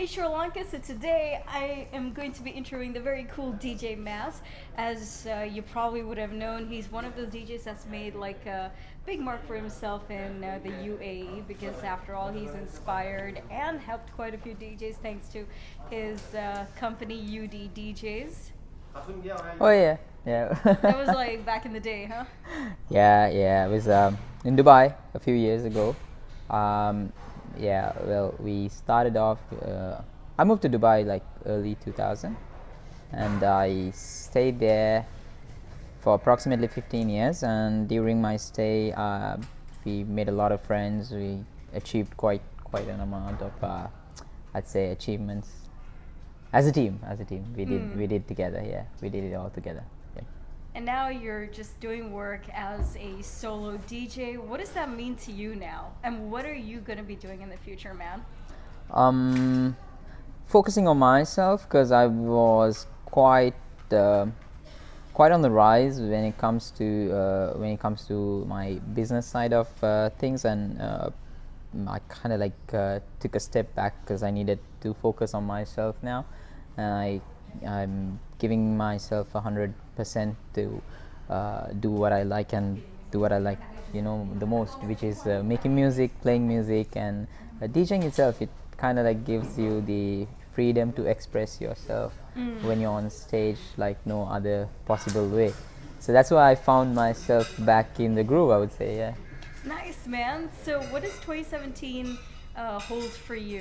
Hey Sri Lanka, so today I am going to be interviewing the very cool DJ Mass. As uh, you probably would have known, he's one of those DJs that's made like a big mark for himself in uh, the UAE because after all, he's inspired and helped quite a few DJs thanks to his uh, company UD DJs. Oh yeah, yeah. That was like back in the day, huh? yeah, yeah. I was um, in Dubai a few years ago. Um, yeah, well, we started off. Uh, I moved to Dubai like early 2000, and I stayed there for approximately 15 years. And during my stay, uh, we made a lot of friends. We achieved quite quite an amount of, uh, I'd say, achievements as a team. As a team, we did we did together. Yeah, we did it all together. And now you're just doing work as a solo DJ. What does that mean to you now? And what are you going to be doing in the future, man? um, focusing on myself because I was quite uh, quite on the rise when it comes to uh, when it comes to my business side of uh, things, and uh, I kind of like uh, took a step back because I needed to focus on myself now, and I I'm giving myself a hundred percent to uh, do what I like and do what I like you know the most which is uh, making music playing music and uh, DJing itself it kind of like gives you the freedom to express yourself when you're on stage like no other possible way so that's why I found myself back in the groove I would say yeah Nice, man. So, what does 2017 uh, hold for you?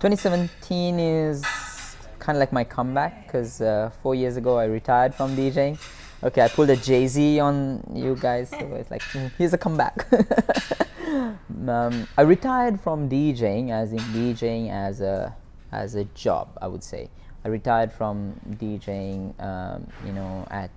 2017 is kind of like my comeback because uh, four years ago I retired from DJing. Okay, I pulled a Jay Z on you guys, so it's like mm, here's a comeback. um, I retired from DJing, as in DJing as a as a job, I would say. I retired from DJing, um, you know, at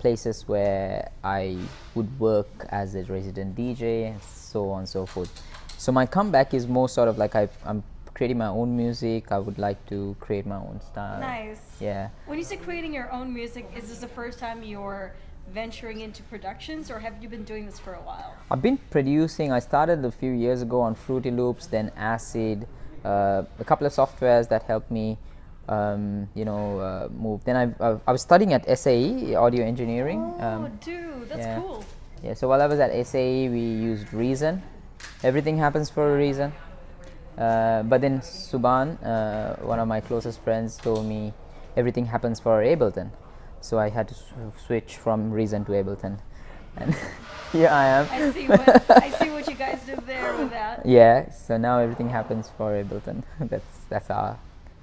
places where I would work as a resident DJ and so on and so forth. So my comeback is more sort of like I, I'm creating my own music. I would like to create my own style. Nice. Yeah. When you say creating your own music, is this the first time you're venturing into productions, or have you been doing this for a while? I've been producing. I started a few years ago on Fruity Loops, then Acid, uh, a couple of softwares that helped me, um, you know, uh, move. Then I, I, I was studying at SAE, audio engineering. Oh, Um, dude, that's yeah. cool. Yeah, so while I was at SAE, we used Reason. Everything happens for a reason. Uh, but then Suban, uh, one of my closest friends, told me everything happens for Ableton. So I had to s- switch from Reason to Ableton. And here I am. I see what I see what you guys did there with that. Yeah, so now everything happens for Ableton. that's that's our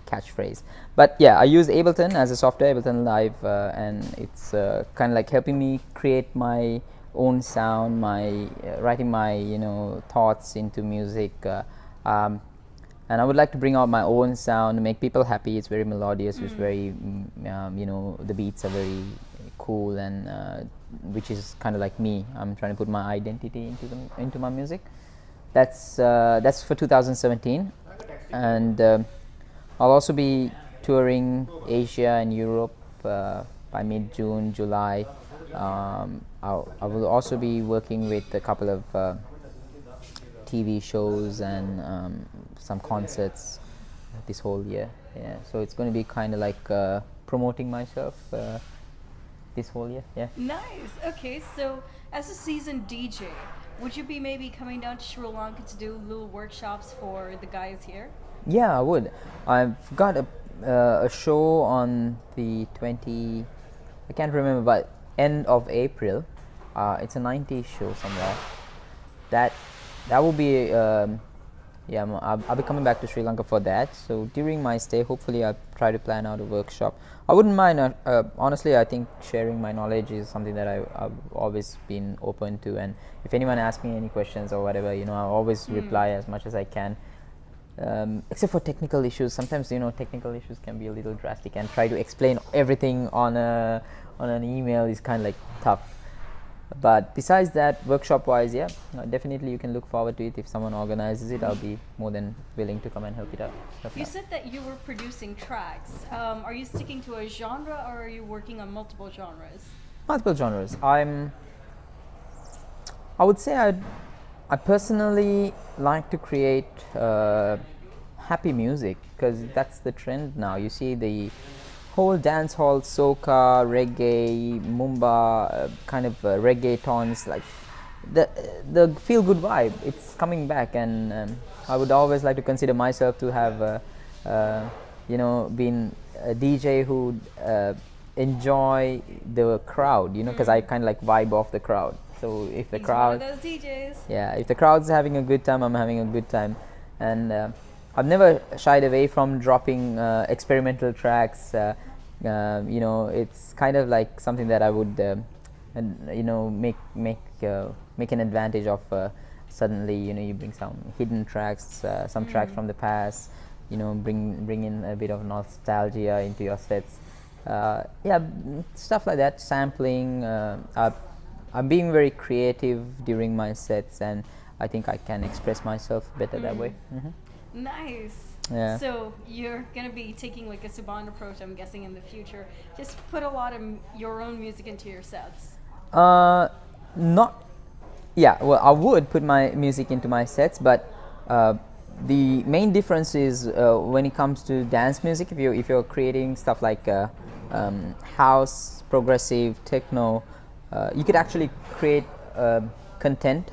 catchphrase. But yeah, I use Ableton as a software, Ableton Live, uh, and it's uh, kind of like helping me create my own sound, my uh, writing my you know thoughts into music. Uh, um, and I would like to bring out my own sound, make people happy. It's very melodious. It's very, mm, um, you know, the beats are very cool, and uh, which is kind of like me. I'm trying to put my identity into the into my music. That's uh, that's for 2017, and um I'll also be touring Asia and Europe uh, by mid June, July. Um, I'll, I will also be working with a couple of uh, TV shows and um, some concerts this whole year. Yeah, so it's going to be kind of like uh, promoting myself uh, this whole year. Yeah. Nice. Okay, so as a seasoned DJ, would you be maybe coming down to Sri Lanka to do little workshops for the guys here? Yeah, I would. I've got a uh, a show on the 20 I can't remember but end of April. Uh, it's a 90s show somewhere. That that will be um, yeah, I'm- I'll, I'll be coming back to Sri Lanka for that. So during my stay, hopefully I'll try to plan out a workshop. I wouldn't mind. Uh, uh, honestly, I think sharing my knowledge is something that I, I've always been open to. And if anyone asks me any questions or whatever, you know, I always reply as much as I can. Um, except for technical issues, sometimes you know technical issues can be a little drastic, and try to explain everything on a on an email is kind of like tough. But besides that, workshop wise, yeah, definitely you can look forward to it. If someone organizes it, I'll be more than willing to come and help it out. help You out. said that you were producing tracks. Um, are you sticking to a genre or are you working on multiple genres? multiple genres. I'm. I would say I, I personally like to create uh, happy music because that's the trend now. You see the whole dance hall, soca, reggae, mumba, uh, kind of uh, reggaetons, like the the feel good vibe. It's coming back, and um, I would always like to consider myself to have, uh, uh, you know, been a DJ who uh, enjoy the crowd. You know, because I kind of like vibe off the crowd. So if the He's crowd, one of those DJs. yeah, if the crowd's having a good time, I'm having a good time, and uh, I've never shied away from dropping uh, experimental tracks. Uh, um, you know, it's kind of like something that I would, um and you know, make make uh, make an advantage of. Uh, suddenly, you know, you bring some hidden tracks, uh, some tracks from the past. You know, bring bring in a bit of nostalgia into your sets. Uh, yeah, mm, stuff like that. Sampling. Uh, uh, I'm being very creative during my sets, and I think I can express myself better that way. hmm Nice. Yeah. So you're gonna be taking like a Saban approach, I'm guessing, in the future. Just put a lot of m- your own music into your sets. Uh, not. Yeah, well, I would put my music into my sets, but uh, the main difference is uh, when it comes to dance music. If you if you're creating stuff like uh, um, house, progressive, techno, uh, you could actually create uh, content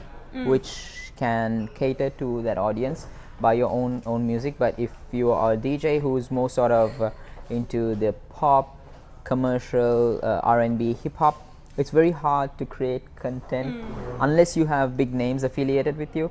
which can cater to that audience by your own own music. But if you are a DJ who's more sort of uh, into the pop, commercial, uh, R&B, hip hop, it's very hard to create content unless you have big names affiliated with you.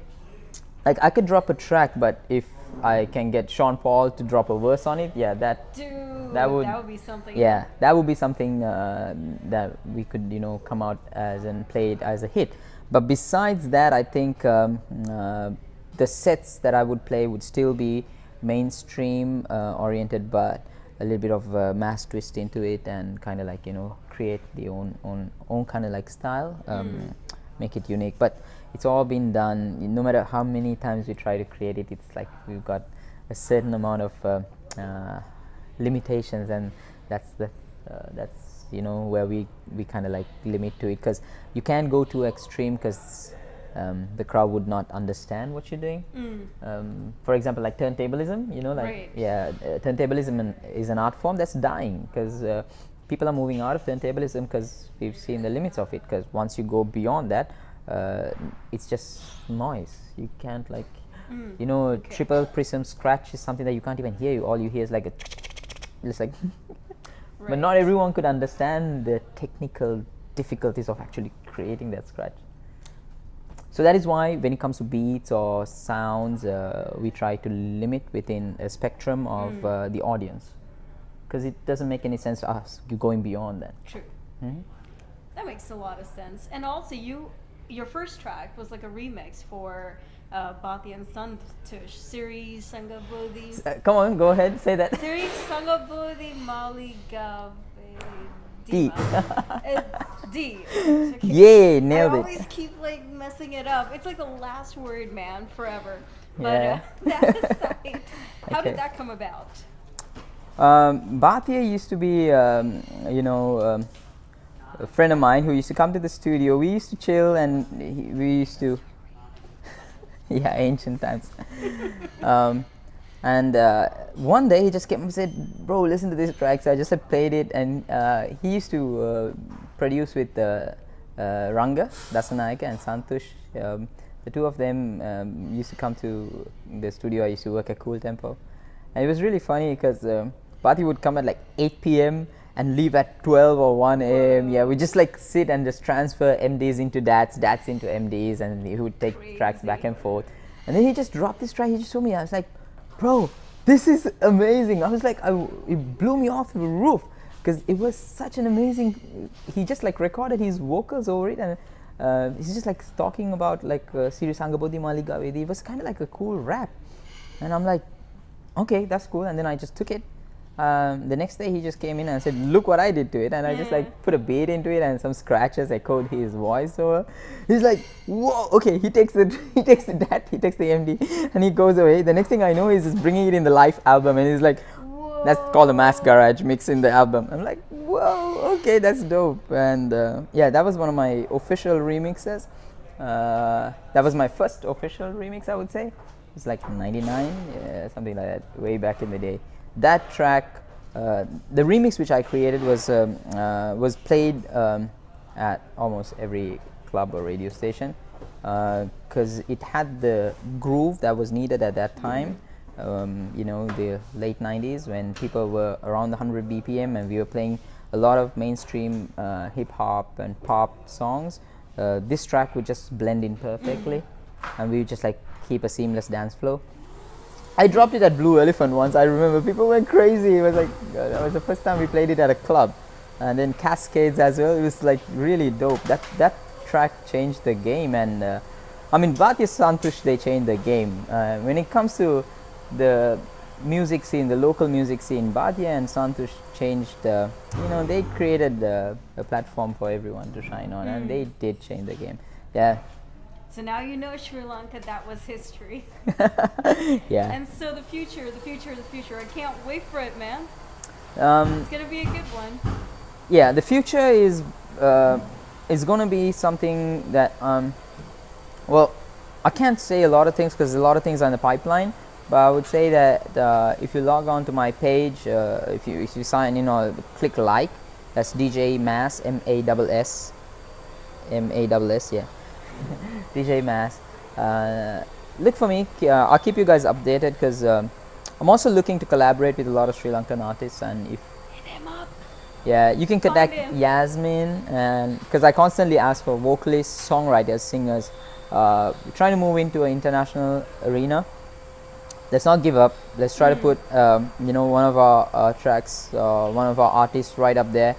Like I could drop a track, but if I can get Sean Paul to drop a verse on it, yeah, that Dude, That would- be something. yeah, that would be something uh, that we could, you know, come out as and play it as a hit. But besides that, I think um, uh, the sets that I would play would still be mainstream uh, oriented, but a little bit of uh, mass twist into it, and kind of like you know create the own own own kind of like style, um, make it unique. But it's all been done. No matter how many times we try to create it, it's like we've got a certain amount of uh, uh, limitations and that's the uh, that's you know where we we kind of like limit to it because you can't go too extreme because um, the crowd would not understand what you're doing Mm. um, for example like turntablism you know like Right. yeah uh, turntablism an- is an art form that's dying because uh, people are moving out of turntablism because we've seen the limits of it because once you go beyond that uh, it's just noise you can't like Mm. you know Okay. triple prism scratch is something that you can't even hear You all you hear is like a just like but not everyone could understand the technical difficulties of actually creating that scratch so that is why when it comes to beats or sounds uh, we try to limit within a spectrum of Mm. uh, the audience because it doesn't make any sense to us going beyond that True. Mhm. That makes a lot of sense. And also, you, your first track was like a remix for uh, Bhati and Santhush, Siri Sangabodhi. Uh, come on go ahead say that Siri Sangabodhi Mali Gave D. Uh, D. Okay. yay nailed I it always keep like messing it up. It's like the last word, man, forever. But Yeah. uh, that aside, how Okay. did that come about? Um, Bathiya used to be, um, you know, um, a friend of mine who used to come to the studio. We used to chill and he, we used to, yeah, ancient times. um, and uh, one day he just came and said, "Bro, listen to this track." So I just had played it, and uh, he used to uh, produce with uh, uh, Ranga Dasanayake and Santhush. Um, the two of them um, used to come to the studio. I used to work at Cool Tempo, and it was really funny because um, Bhati would come at like 8 p.m. and leave at 12 or 1 a.m. Yeah, we just like sit and just transfer MDs into DATs, DATs into MDs, and he would take tracks back and forth. And then he just dropped this track. He just told me, I was like, bro, this is amazing. I was like, I it blew me off the roof because it was such an amazing. He just like recorded his vocals over it, and uh, he's just like talking about like uh, Siri Sangabodhi Maligavedi. It was kind of like a cool rap, and I'm like, okay, that's cool. And then I just took it. Um, the next day he just came in and said, "Look what I did to it," and I just like put a beat into it and some scratches echoed his voice over. He's like, "Whoa, okay." He takes it, he takes the that, he takes the MD, and he goes away. The next thing I know is he's bringing it in the live album, and he's like, "That's called the Mass Garage mix in the album." I'm like, "Whoa, okay, that's dope." And uh, yeah, that was one of my official remixes. Uh, that was my first official remix, I would say. It's like 99, yeah, something like that, way back in the day. That track, uh, the remix which I created was um, uh, was played um, at almost every club or radio station because uh, it had the groove that was needed at that time. Um, you know, the late 90s when people were around 100 BPM and we were playing a lot of mainstream uh, hip hop and pop songs. Uh, this track would just blend in perfectly and we would just like keep a seamless dance flow. I dropped it at Blue Elephant once. I remember people went crazy. It was like that was the first time we played it at a club, and then Cascades as well. It was like really dope. That that track changed the game, and uh, I mean Bathiya Santhush they changed the game. Uh, when it comes to the music scene, the local music scene, Bathiya and Santhush changed. Uh, you know, they created uh, a platform for everyone to shine on, mm. and they did change the game. Yeah, so now you know Sri Lanka, that was history. yeah. And so the future, the future, the future. I can't wait for it, man. Um, it's gonna be a good one. Yeah, the future is uh, is gonna be something that um, well, I can't say a lot of things because a lot of things are in the pipeline. But I would say that uh, if you log on to my page, uh, if you if you sign in or click like, that's DJ Mass M A S S M A S S yeah DJ Mass. Uh, look for me. Uh, I'll keep you guys updated because um, I'm also looking to collaborate with a lot of Sri Lankan artists. And if yeah, you can contact Yazmin, and because I constantly ask for vocalists, songwriters, singers. Uh, trying to move into an international arena. Let's not give up. Let's try mm. to put um, you know one of our uh, tracks, uh, one of our artists right up there.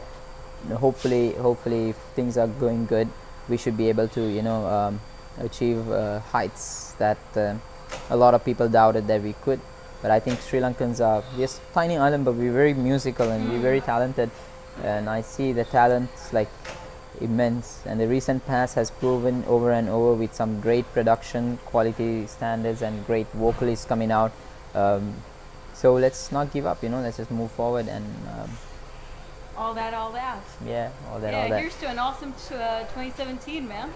Hopefully, hopefully, if things are going good, we should be able to you know um, achieve uh, heights that uh, a lot of people doubted that we could. But I think Sri Lankans are just tiny island but we're very musical and we're very talented. And I see the talents like immense. And the recent past has proven over and over with some great production quality standards and great vocalists coming out. Um, so let's not give up you know let's just move forward and um, all that, all that. Yeah, all that, yeah, all that. here's to an awesome uh, 2017, man.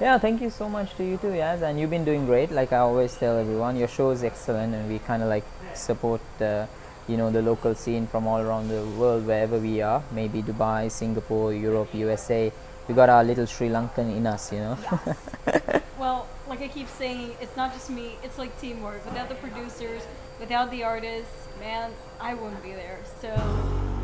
Yeah, thank you so much to you too, Yaz. And you've been doing great. Like I always tell everyone, your show is excellent, and we kind of like support, uh, you know, the local scene from all around the world, wherever we are. Maybe Dubai, Singapore, Europe, USA. We got our little Sri Lankan in us, you know. Yes. well, like I keep saying, it's not just me. It's like teamwork. Without the producers, without the artists, man, I wouldn't be there. So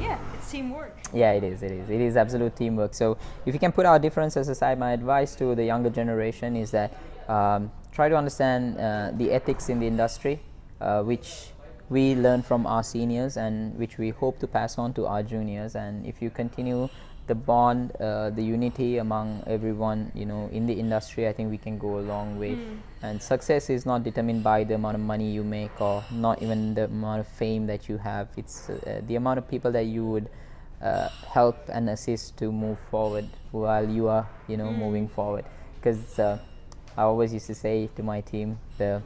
yeah, it's teamwork. Yeah, it is. It is. It is absolute teamwork. So if you can put our differences aside, my advice to the younger generation is that um, try to understand uh, the ethics in the industry, uh, which we learn from our seniors and which we hope to pass on to our juniors. And if you continue the bond, uh, the unity among everyone, you know, in the industry, I think we can go a long way. Mm. And success is not determined by the amount of money you make or not even the amount of fame that you have. It's uh, the amount of people that you would uh, help and assist to move forward while you are, you know, mm. moving forward. Because uh, I always used to say to my team, the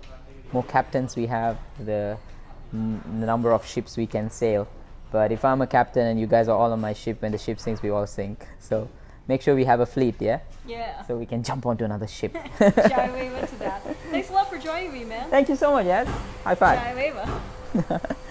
more captains we have, the, m- the number of ships we can sail but if I'm a captain and you guys are all on my ship, when the ship sinks, we all sink. So make sure we have a fleet, yeah? Yeah. So we can jump onto another ship. Jai Weva to that. Thanks a lot for joining me, man. Thank you so much, yes. High five. Jai Weva.